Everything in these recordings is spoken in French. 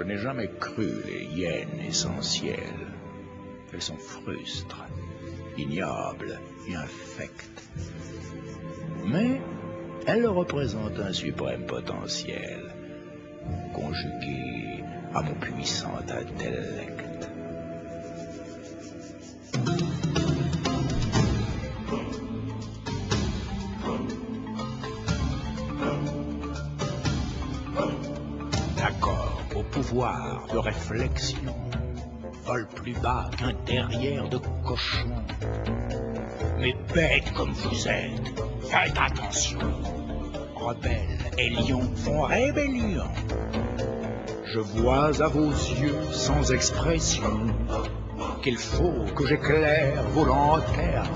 Je n'ai jamais cru les hyènes essentielles. Elles sont frustres, ignobles et infectes. Mais elles représentent un suprême potentiel, conjugué à mon puissant intellect. De réflexion, vole plus bas qu'un derrière de cochon. Mais bêtes comme vous êtes, faites attention. Rebelles et lions font rébellion. Je vois à vos yeux sans expression qu'il faut que j'éclaire vos lanternes.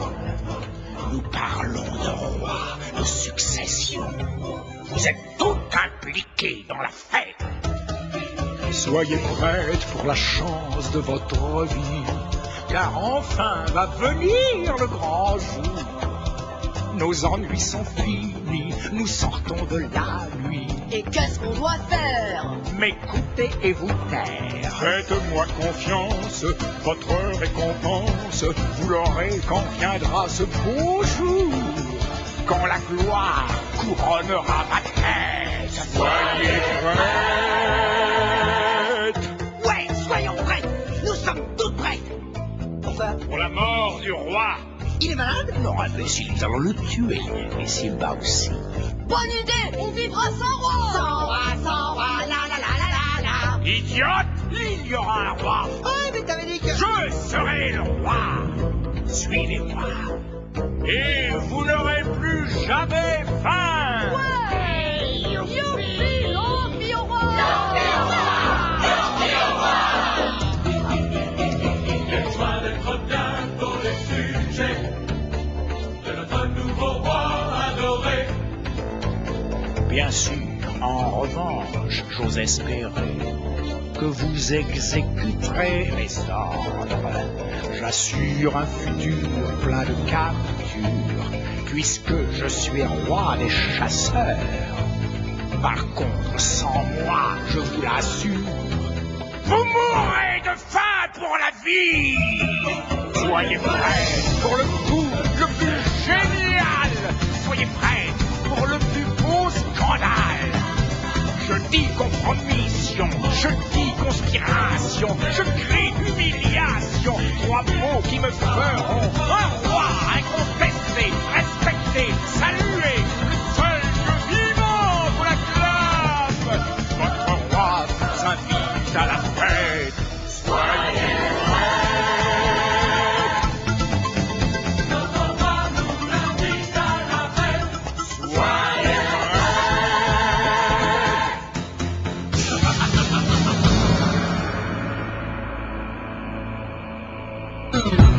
Nous parlons de roi, de succession. Vous êtes Soyez prêtes pour la chance de votre vie, car enfin va venir le grand jour. Nos ennuis sont finis, nous sortons de la nuit. Et qu'est-ce qu'on doit faire? M'écoutez et vous taire. Faites-moi confiance, votre récompense, vous l'aurez quand viendra ce beau jour. Quand la gloire couronnera ma tête. Soyez roi. Il est malade Non, imbécile, nous allons le tuer. Et Simba aussi. Bonne idée On vivra sans roi Sans roi, sans roi, la la la la la la Idiote, il y aura un roi. Ouais, mais t'avais dit que... Je serai le roi. Suivez-moi. Et vous n'aurez plus jamais faim. Bien sûr, en revanche, j'ose espérer que vous exécuterez mes ordres. J'assure un futur plein de captures, puisque je suis roi des chasseurs. Par contre, sans moi, je vous l'assure, vous mourrez de faim pour la vie. Soyez prêts pour le coup le plus génial. Soyez prêts je dis conspiration, je crie humiliation. Trois mots qui me feront prêts.